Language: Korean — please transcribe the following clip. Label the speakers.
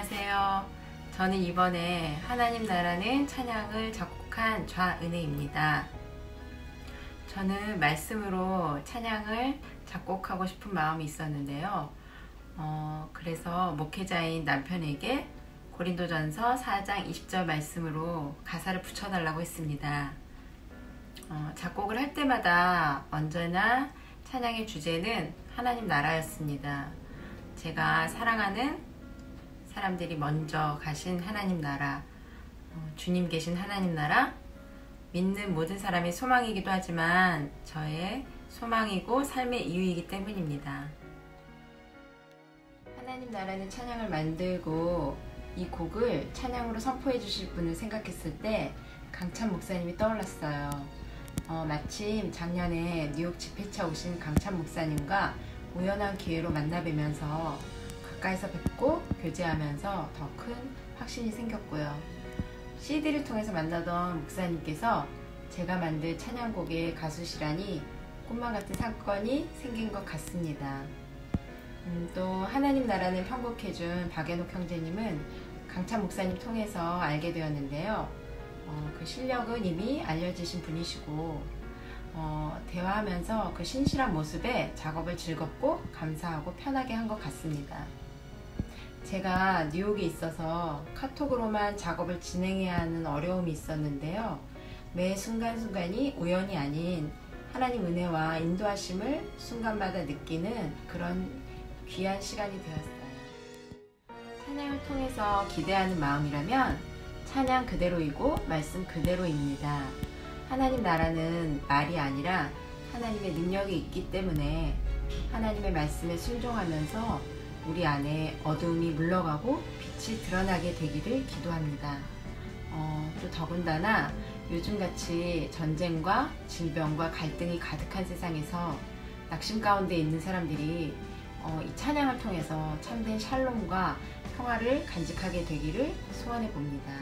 Speaker 1: 안녕하세요. 저는 이번에 하나님 나라는 찬양을 작곡한 좌은혜입니다. 저는 말씀으로 찬양을 작곡하고 싶은 마음이 있었는데요. 어, 그래서 목회자인 남편에게 고린도전서 4장 20절 말씀으로 가사를 붙여달라고 했습니다. 어, 작곡을 할 때마다 언제나 찬양의 주제는 하나님 나라였습니다. 제가 사랑하는 사람들이 먼저 가신 하나님 나라, 어, 주님 계신 하나님 나라, 믿는 모든 사람의 소망이기도 하지만 저의 소망이고 삶의 이유이기 때문입니다. 하나님 나라는 찬양을 만들고 이 곡을 찬양으로 선포해 주실 분을 생각했을 때 강찬 목사님이 떠올랐어요. 어, 마침 작년에 뉴욕 집회차 오신 강찬 목사님과 우연한 기회로 만나 뵈면서 가까이서 뵙고 교제하면서 더 큰 확신이 생겼고요. CD를 통해서 만나던 목사님께서 제가 만든 찬양곡의 가수시라니 꿈만 같은 사건이 생긴 것 같습니다. 음, 또 하나님 나라를 편곡해준 박연옥 형제님은 강찬 목사님 통해서 알게 되었는데요. 어, 그 실력은 이미 알려지신 분이시고 어, 대화하면서 그 신실한 모습에 작업을 즐겁고 감사하고 편하게 한 것 같습니다. 제가 뉴욕에 있어서 카톡으로만 작업을 진행해야 하는 어려움이 있었는데요. 매 순간순간이 우연이 아닌 하나님 은혜와 인도하심을 순간마다 느끼는 그런 귀한 시간이 되었어요. 찬양을 통해서 기대하는 마음이라면 찬양 그대로이고 말씀 그대로입니다. 하나님 나라는 말이 아니라 하나님의 능력이 있기 때문에 하나님의 말씀에 순종하면서 우리 안에 어두움이 물러가고 빛이 드러나게 되기를 기도합니다. 어, 또 더군다나 요즘같이 전쟁과 질병과 갈등이 가득한 세상에서 낙심 가운데 있는 사람들이 어, 이 찬양을 통해서 참된 샬롬과 평화를 간직하게 되기를 소원해 봅니다.